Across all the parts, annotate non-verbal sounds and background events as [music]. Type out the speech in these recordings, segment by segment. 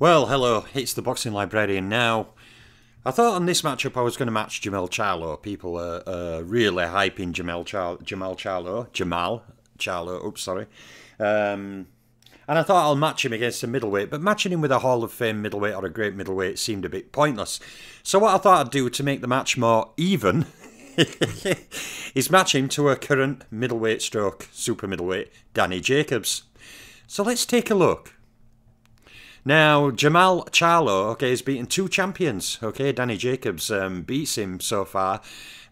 Well, hello, it's the Boxing Librarian now. I thought on this matchup I was going to match Jermall Charlo. People are really hyping Jermall, Char- Jermall Charlo. Jermall Charlo, oops, sorry. Um, and I thought I'll match him against a middleweight, but matching him with a Hall of Fame middleweight or a great middleweight seemed a bit pointless. So what I thought I'd do to make the match more even [laughs] is match him to a current middleweight stroke super middleweight, Danny Jacobs. So let's take a look. Now, Jermall Charlo, okay, has beaten two champions. Okay, Danny Jacobs um, beats him so far,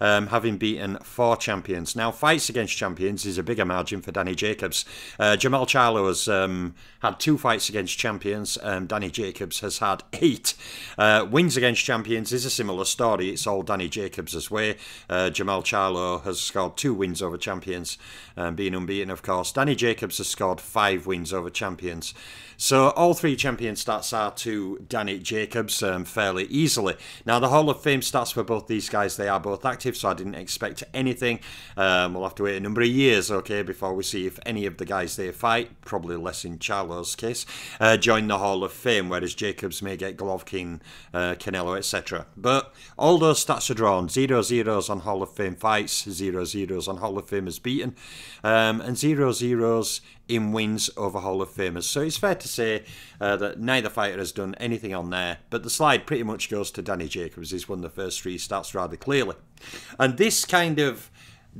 um, having beaten four champions. Now, fights against champions is a bigger margin for Danny Jacobs. Uh, Jermall Charlo has um, had two fights against champions. Danny Jacobs has had eight. Uh, wins against champions is a similar story. It's all Danny Jacobs' way. Uh, Jermall Charlo has scored two wins over champions, um, being unbeaten, of course. Danny Jacobs has scored five wins over champions. So all three champion stats are to Danny Jacobs um, fairly easily. Now the Hall of Fame stats for both these guys, they are both active, so I didn't expect anything. Um, we'll have to wait a number of years, okay, before we see if any of the guys they fight, probably less in Charlo's case, uh, join the Hall of Fame, whereas Jacobs may get Golovkin, uh, Canelo, etc. But all those stats are drawn. Zero zeros on Hall of Fame fights, zero zeros on Hall of Famers beaten, um, and zero zeros in wins over Hall of Famers. So it's fair to say uh, that neither fighter has done anything on there, but the slide pretty much goes to Danny Jacobs. He's won the first three starts rather clearly. And this kind of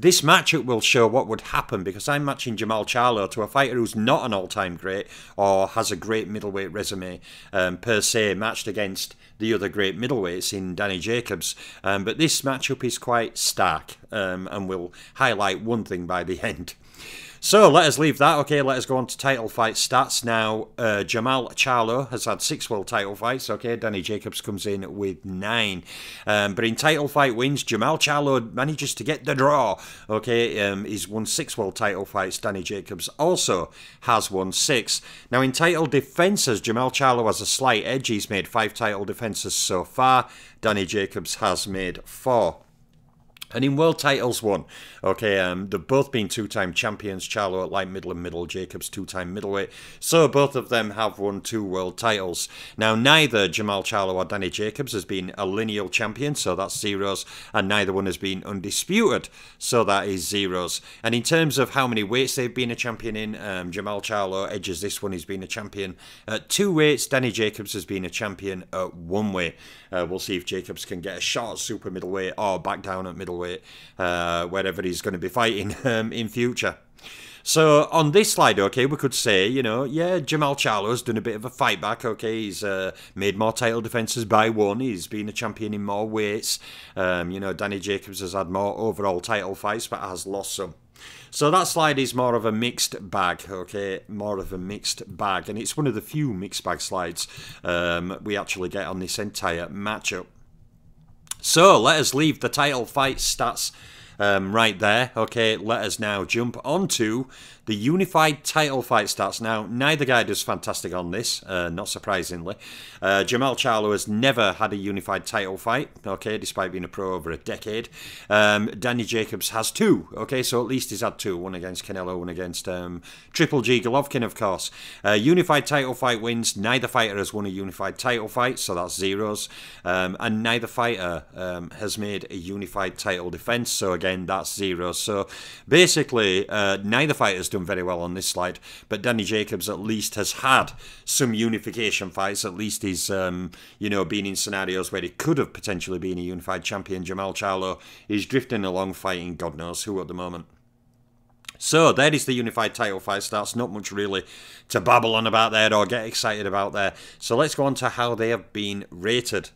this matchup will show what would happen because I'm matching Jermall Charlo to a fighter who's not an all-time great or has a great middleweight resume um, per se, matched against the other great middleweights in Danny Jacobs. Um, but this matchup is quite stark, um, and we'll highlight one thing by the [laughs] end. So let us leave that. Okay, let us go on to title fight stats. Now, uh, Jermall Charlo has had six world title fights. Okay, Danny Jacobs comes in with nine. Um, but in title fight wins, Jermall Charlo manages to get the draw. Okay, um, he's won six world title fights. Danny Jacobs also has won six. Now, in title defences, Jermall Charlo has a slight edge. He's made five title defences so far. Danny Jacobs has made four. And in world titles won, okay, um, they've both been two-time champions. Charlo at light middle and middle, Jacobs two-time middleweight. So both of them have won two world titles. Now neither Jermall Charlo or Danny Jacobs has been a lineal champion, so that's zeros, and neither one has been undisputed, so that is zeros. And in terms of how many weights they've been a champion in, um, Jermall Charlo edges this one. He's been a champion at two weights. Danny Jacobs has been a champion at one weight. Uh, we'll see if Jacobs can get a shot at super middleweight or back down at middleweight, uh, wherever he's going to be fighting [laughs] um, in future. So on this slide, okay, we could say, you know, yeah, Jermall Charlo's done a bit of a fight back. Okay, he's uh, made more title defenses by one. He's been a champion in more weights. Um, you know, Danny Jacobs has had more overall title fights, but has lost some. So that slide is more of a mixed bag, okay? More of a mixed bag. And it's one of the few mixed bag slides um, we actually get on this entire matchup. So let us leave the title fight stats um, right there. Okay, let us now jump onto the unified title fight starts Now, neither guy does fantastic on this, uh, not surprisingly. Uh, Jermall Charlo has never had a unified title fight, okay, despite being a pro over a decade. Um, Danny Jacobs has two, okay, so at least he's had two one against Canelo, one against um, Triple G Golovkin, of course. Uh, unified title fight wins, neither fighter has won a unified title fight, so that's zeros. Um, and neither fighter um, has made a unified title defense, so again, that's zeros. So basically, uh, neither fighter's done done very well on this slide. But Danny Jacobs at least has had some unification fights. At least he's, um, you know, been in scenarios where he could have potentially been a unified champion. Jermall Charlo is drifting along fighting God knows who at the moment. So there is the unified title fight stats. Not much really to babble on about there or get excited about there. So let's go on to how they have been rated.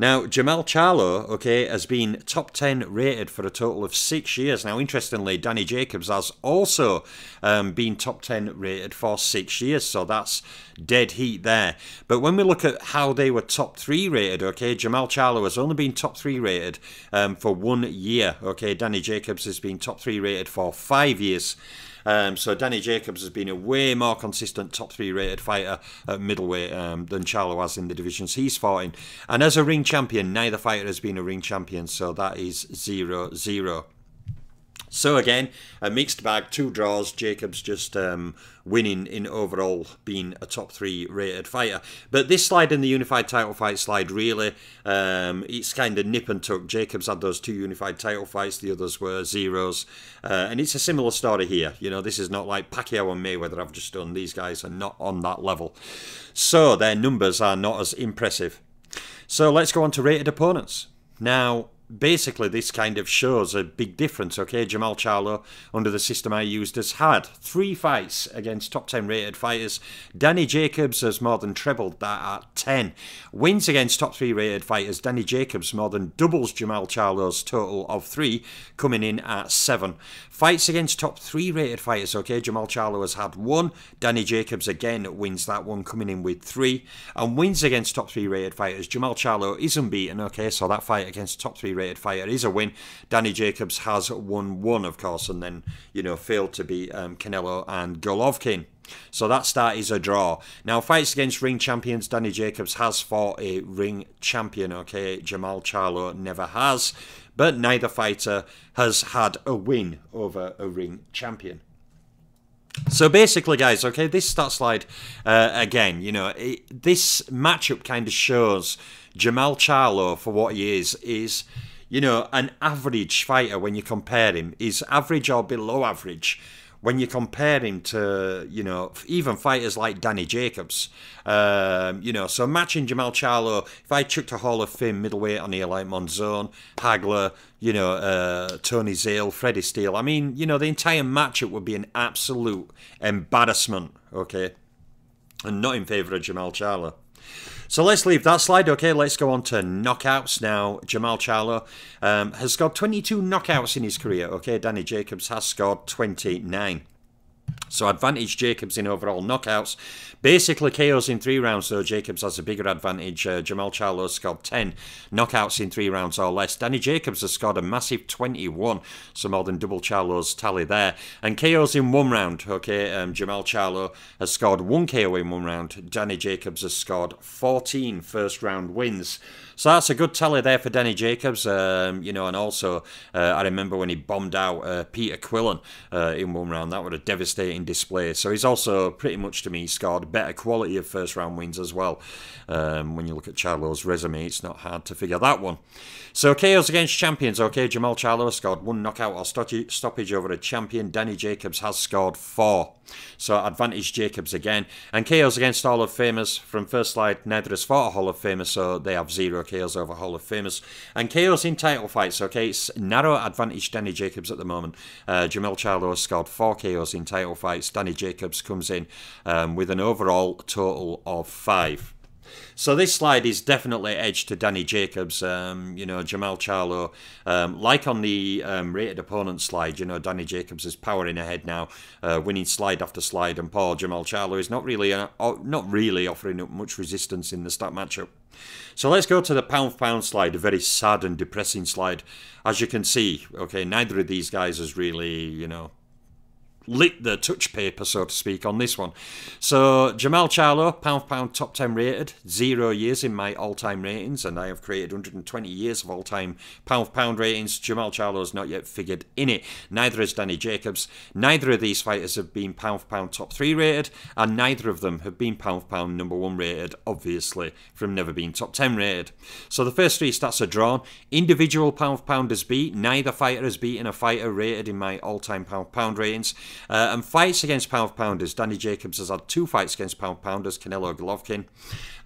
Now, Jermall Charlo, okay, has been top 10 rated for a total of six years. Now, interestingly, Danny Jacobs has also um, been top 10 rated for six years, so that's dead heat there. But when we look at how they were top three rated, okay, Jermall Charlo has only been top three rated um, for one year, okay. Danny Jacobs has been top three rated for five years. Um, so Danny Jacobs has been a way more consistent top three rated fighter at middleweight um, than Charlo has in the divisions he's fought in. And as a ring champion, neither fighter has been a ring champion, so that is zero zero. So again, a mixed bag, two draws. Jacobs just um, winning in overall being a top three rated fighter. But this slide in the unified title fight slide really, um, it's kind of nip and tuck. Jacobs had those two unified title fights, the others were zeros, uh, and it's a similar story here. You know, this is not like Pacquiao and Mayweather I've just done. These guys are not on that level, so their numbers are not as impressive. So let's go on to rated opponents. Now, basically this kind of shows a big difference. Okay, Jermall Charlo, under the system I used, has had three fights against top 10 rated fighters. Danny Jacobs has more than trebled that at 10. Wins against top 3 rated fighters. Danny Jacobs more than doubles Jermall Charlo's total of 3, coming in at 7. Fights against top 3 rated fighters. Okay, Jermall Charlo has had 1. Danny Jacobs again wins that one, coming in with 3. And wins against top 3 rated fighters. Jermall Charlo is unbeaten. Okay, so that fight against top 3 rated fighter is a win. Danny Jacobs has won one, of course, and then, you know, failed to beat um, Canelo and Golovkin. So that start is a draw. Now, fights against ring champions, Danny Jacobs has fought a ring champion, okay? Jermall Charlo never has, but neither fighter has had a win over a ring champion. So basically, guys, okay, this start slide, uh, again, you know, it, this matchup kind of shows Jermall Charlo for what he is, is you know, an average fighter when you compare him is average or below average when you compare him to, you know, even fighters like Danny Jacobs, um, you know, so matching Jermall Charlo, if I chucked a Hall of Fame middleweight on here like Monzon, Hagler, you know, uh, Tony Zale, Freddie Steele, I mean, you know, the entire matchup would be an absolute embarrassment, okay? And not in favour of Jermall Charlo. So let's leave that slide. Okay, let's go on to knockouts now. Jermall Charlo um, has scored 22 knockouts in his career. Okay, Danny Jacobs has scored 29. So advantage Jacobs in overall knockouts. Basically KOs in three rounds, though Jacobs has a bigger advantage. Uh, Jermall Charlo scored 10 knockouts in three rounds or less. Danny Jacobs has scored a massive 21, so more than double Charlo's tally there. And KOs in one round, okay, um, Jermall Charlo has scored one KO in one round. Danny Jacobs has scored 14 first round wins. So that's a good tally there for Danny Jacobs, um, you know, and also uh, I remember when he bombed out uh, Peter Quillin uh, in one round. That was a devastating display. So he's also pretty much to me scored better quality of first round wins as well. Um, when you look at Charlo's resume, it's not hard to figure that one. So KOs against champions. Okay, Jermall Charlo scored one knockout or stoppage over a champion. Danny Jacobs has scored four. So advantage Jacobs again. And KOs against Hall of Famers. From first slide, neither has fought a Hall of Famer, so they have zero KOs over Hall of Famers. And KOs in title fights. Okay, it's narrow advantage Danny Jacobs at the moment. Uh, Jermall Charlo scored four KOs in title fights. Danny Jacobs comes in um, with an overall total of five. So this slide is definitely edged to Danny Jacobs. Um, you know, Jermall Charlo, um, like on the um, rated opponent slide, you know, Danny Jacobs is powering ahead now, uh, winning slide after slide, and poor Jermall Charlo is not really, uh, not really offering up much resistance in the stat matchup. So let's go to the pound for pound slide, a very sad and depressing slide. As you can see, okay, neither of these guys has really, you know, lit the touch paper, so to speak, on this one. So Jermall Charlo, pound for pound top 10 rated, zero years in my all time ratings, and I have created 120 years of all time pound for pound ratings. Jermall Charlo has not yet figured in it. Neither has Danny Jacobs. Neither of these fighters have been pound for pound top 3 rated, and neither of them have been pound for pound number 1 rated, obviously, from never being top 10 rated. So the first three stats are drawn. Individual pound for pound has beat. Neither fighter has beaten a fighter rated in my all time pound for pound ratings. Uh, and fights against pound pounders. Danny Jacobs has had two fights against pound pounders, Canelo Golovkin.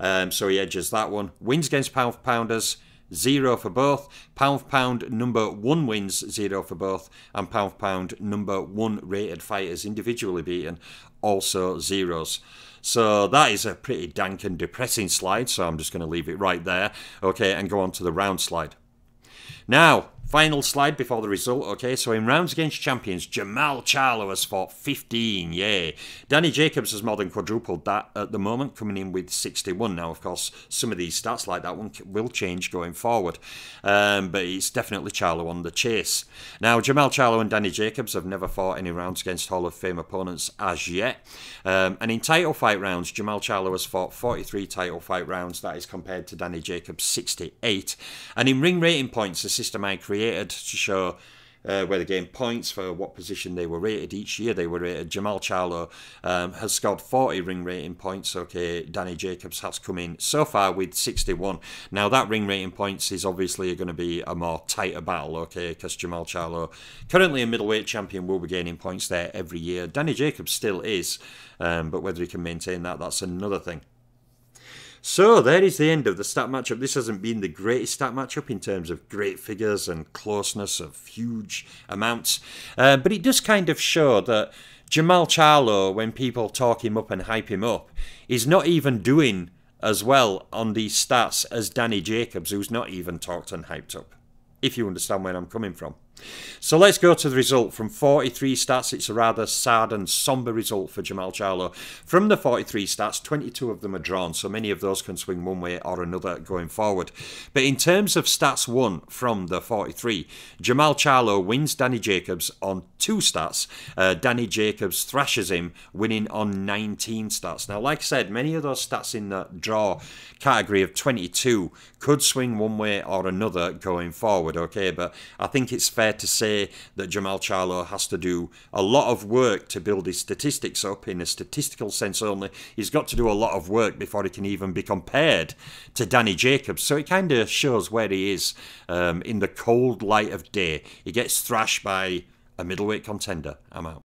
Um, so he edges that one. Wins against pound pounders. Zero for both. Pound pound number one wins zero for both, and pound pound number one rated fighters individually beaten also zeros. So that is a pretty dank and depressing slide. So I'm just going to leave it right there. Okay, and go on to the round slide. Now, Final slide before the result. Okay, so in rounds against champions, Jermall Charlo has fought 15. Yay. Danny Jacobs has more than quadrupled that at the moment, coming in with 61. Now, of course, some of these stats like that one will change going forward, um, but it's definitely Charlo on the chase. Now, Jermall Charlo and Danny Jacobs have never fought any rounds against Hall of Fame opponents as yet. Um, and in title fight rounds, Jermall Charlo has fought 43 title fight rounds. That is compared to Danny Jacobs' 68. And in ring rating points, the system I created created to show uh, where they gain points for what position they were rated each year. They were rated. Jermall Charlo um, has scored 40 ring rating points. Okay, Danny Jacobs has come in so far with 61. Now that ring rating points is obviously going to be a more tighter battle. Okay, because Jermall Charlo, currently a middleweight champion, will be gaining points there every year. Danny Jacobs still is, um, but whether he can maintain that, that's another thing. So there is the end of the stat matchup. This hasn't been the greatest stat matchup in terms of great figures and closeness of huge amounts, uh, but it does kind of show that Jermall Charlo, when people talk him up and hype him up, is not even doing as well on these stats as Danny Jacobs, who's not even talked and hyped up. If you understand where I'm coming from. So let's go to the result. From 43 stats, it's a rather sad and somber result for Jermall Charlo. From the 43 stats, 22 of them are drawn, so many of those can swing one way or another going forward. But in terms of stats won from the 43, Jermall Charlo wins Danny Jacobs on two stats. Uh, Danny Jacobs thrashes him, winning on 19 stats. Now, like I said, many of those stats in the draw category of 22 could swing one way or another going forward, okay? But I think it's fair to say that Jermall Charlo has to do a lot of work to build his statistics up in a statistical sense only. He's got to do a lot of work before he can even be compared to Danny Jacobs. So it kind of shows where he is um, in the cold light of day. He gets thrashed by a middleweight contender. I'm out.